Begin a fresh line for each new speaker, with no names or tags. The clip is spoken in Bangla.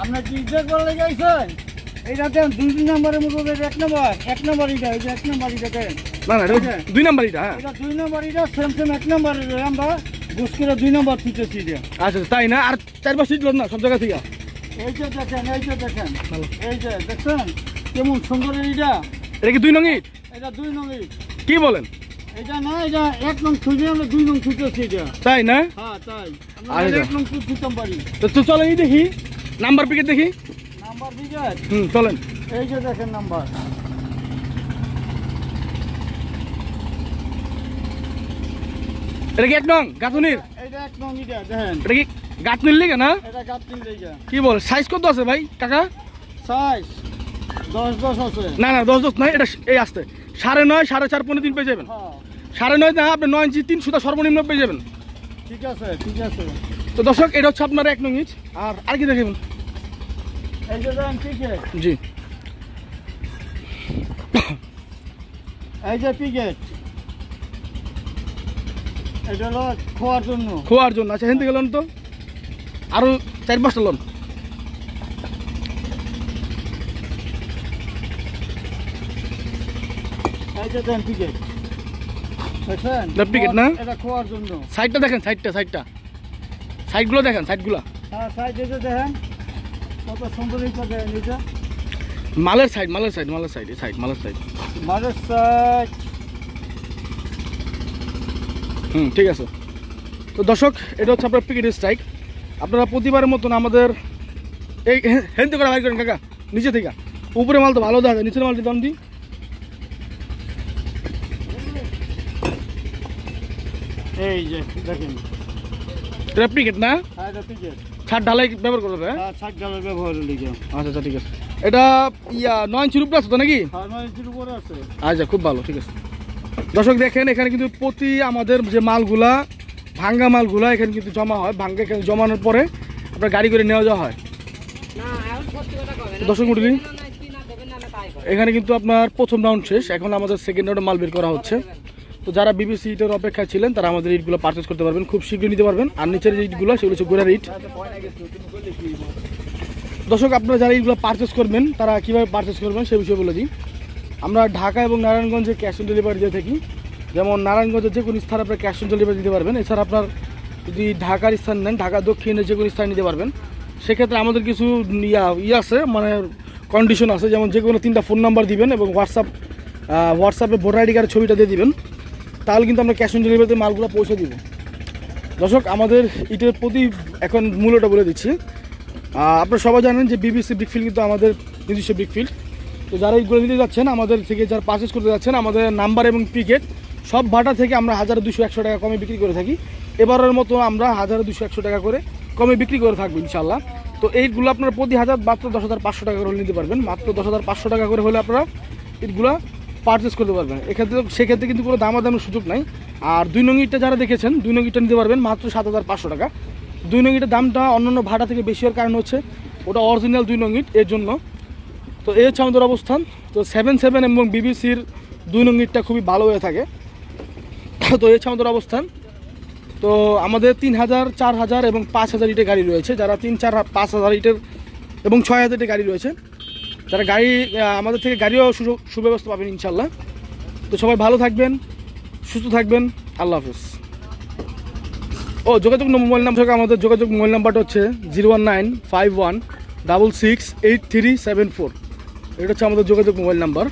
আপনার কি ইজ্জত বলে গাইছেন এইটা দেন দুই দুই নম্বরের মতো এক নম্বর এক নম্বর এটা এই যে এক নম্বর এটা দেন।
না না দুই নাম্বার এটা হ্যাঁ।
এটা দুই নম্বর এটা সেম সেম এক আমরা করে দুই নম্বর তুলতেছি এটা।
আচ্ছা তাই না? আর সিট না সব জায়গা থেকে
এই যে দেখেন এই যে দেখেন এই যে দেখছেন? কেমন সুন্দর এটা
এটা কি দুই নং ইট?
এটা দুই নং ইট।
কি বলেন?
এটা না এটা এক নং খুঁজে আমরা দুই নং এটা।
তাই না?
হ্যাঁ তাই। আমরা
আচ্ছা।
এক নং খুঁজতাম পারি।
তো তো চলেন দেখি নাম্বার পিকেট দেখি।
নাম্বার বিঘাট
হুম চলেন।
এই যে দেখেন নাম্বার।
এটা কি এক নং? গাঁথুনির?
এটা এক নং এটা দেখেন।
এটা কি গাঁথনির লিগে না?
এটা গাত্রিন লেগা।
কি বল সাইজ কত আছে ভাই কাকা?
সাইজ দশ দশ আছে।
না না দশ দশ নয় এটা এই আসতে। সাড়ে নয় সাড়ে চার পনেরো দিন পেয়ে যাবেন।
হ্যাঁ।
সাড়ে নয় না আপনি নয় ইঞ্চি তিন সুতা সর্বনিম্ন পেয়ে যাবেন।
ঠিক আছে ঠিক আছে।
তো দর্শক এটা হচ্ছে আপনার এক নং ইঞ্চ। আর আর কি দেখবেন?
এই যে দেখেন পিকেট
জি
এই যে পিকেট এটা হলো খোয়ার জন্য
খোয়ার জন্য আচ্ছা হেন থেকে লোন তো আরও চার পাঁচটা লোন
এই যে দেখেন পিকেট দেখছেন
এটা picket না?
এটা খোয়ার জন্য
সাইডটা দেখেন সাইডটা সাইডটা সাইডগুলো দেখেন সাইডগুলো
হ্যাঁ সাইড এই যে দেখেন কত সুন্দর এই কথা নিচে
মালের সাইড মালের সাইড মালের সাইড সাইড মালের সাইড
মাঝের সাইড
হুম ঠিক আছে। তো দর্শক এটা হচ্ছে আপনার পিকেট স্ট্রাইক আপনারা প্রতিবারের মতন আমাদের এই হেন থেকে করে বাইর করেন কাকা নিচে থেকে। উপরে মাল তো ভালো দেখা যায় নিচের মালটি দাম দিই
এই যে দেখেন।
এটা পিকেট না?
হ্যাঁ এটা পিকেট
ছাদ ঢালাই ব্যবহার করবে হ্যাঁ
হ্যাঁ
আচ্ছা আচ্ছা ঠিক আছে এটা ইয়া নয় ইঞ্চির উপরে আছে তো নাকি
হ্যাঁ উপরে আছে
আচ্ছা খুব ভালো ঠিক আছে দর্শক দেখেন এখানে কিন্তু প্রতি আমাদের যে মালগুলা ভাঙ্গা মালগুলা এখানে কিন্তু জমা হয় ভাঙ্গা এখানে জমানোর পরে আপনার গাড়ি করে নেওয়া যাওয়া হয় দর্শক মন্ডলী এখানে কিন্তু আপনার প্রথম রাউন্ড শেষ এখন আমাদের সেকেন্ড রাউন্ডে মাল বের করা হচ্ছে তো যারা বিবিসি ইটের অপেক্ষায় ছিলেন, তারা আমাদের ইটগুলো পারচেস করতে পারবেন, খুব শীঘ্রই নিতে পারবেন। আর নিচের যে ইটগুলো সেগুলো হচ্ছে গোড়ার ইট। দর্শক, আপনারা যারা এইগুলো পারচেস করবেন, তারা কীভাবে পারচেস করবেন, সে বিষয়ে বলে দিই। আমরা ঢাকা এবং নারায়ণগঞ্জে ক্যাশ অন ডেলিভারি দিয়ে থাকি। যেমন নারায়ণগঞ্জের যে কোনো স্থানে আপনার ক্যাশ অন ডেলিভারি দিতে পারবেন। এছাড়া আপনার যদি ঢাকার স্থান নেন, ঢাকা দক্ষিণে যে কোনো স্থানে নিতে পারবেন। সেক্ষেত্রে আমাদের কিছু ইয়া ইয়ে আছে মানে কন্ডিশন আছে। যেমন যে কোনো তিনটা ফোন নাম্বার দিবেন এবং হোয়াটসঅ্যাপ হোয়াটসঅ্যাপে ভোটার আইডি কার্ডের ছবিটা দিয়ে দিবেন। তাহলে কিন্তু আমরা ক্যাশ অন ডেলিভারিতে মালগুলো পৌঁছে দিব। দর্শক, আমাদের ইটের প্রতি এখন মূল্যটা বলে দিচ্ছি। আপনারা সবাই জানেন যে বিবিসি ব্রিকফিল্ড কিন্তু আমাদের নিজস্ব ব্রিকফিল্ড তো যারা এইগুলো নিতে যাচ্ছেন, আমাদের থেকে যারা পারচেস করতে যাচ্ছেন, আমাদের নাম্বার এবং পিকেট সব ভাটা থেকে আমরা হাজার দুশো একশো টাকা কমে বিক্রি করে থাকি। এবারের মতো আমরা হাজার দুশো একশো টাকা করে কমে বিক্রি করে থাকব ইনশাল্লাহ তো এইগুলো আপনারা প্রতি হাজার মাত্র দশ হাজার পাঁচশো টাকা করে নিতে পারবেন। মাত্র দশ হাজার পাঁচশো টাকা করে হলে আপনারা ইটগুলো পারচেস করতে পারবেন। এক্ষেত্রে সেক্ষেত্রে কিন্তু কোনো দামাদামের সুযোগ নাই। আর দুই নং ইটটা যারা দেখেছেন, দুই নং ইটটা নিতে পারবেন মাত্র সাত হাজার পাঁচশো টাকা। দুই নং ইটের দামটা অন্যান্য ভাড়া থেকে বেশি হওয়ার কারণ হচ্ছে, ওটা অরিজিনাল দুই নং ইট এর জন্য। তো এই হচ্ছে আমাদের অবস্থান। তো সেভেন সেভেন এবং বিবিসির দুই নং ইটটা খুবই ভালো হয়ে থাকে। তো এই হচ্ছে আমাদের অবস্থান। তো আমাদের তিন হাজার, চার হাজার এবং পাঁচ হাজার ইটের গাড়ি রয়েছে। যারা তিন, চার, পাঁচ হাজার ইটের এবং ছয় হাজার ইটের গাড়ি রয়েছে। যারা গাড়ি আমাদের থেকে গাড়িও সুব্যবস্থা পাবেন ইনশাল্লাহ তো সবাই ভালো থাকবেন, সুস্থ থাকবেন, আল্লাহ হাফিজ। ও, যোগাযোগ মোবাইল নাম থেকে আমাদের যোগাযোগ মোবাইল নাম্বারটা হচ্ছে zero one nine five one double six eight three seven four. এটা হচ্ছে আমাদের যোগাযোগ মোবাইল নাম্বার।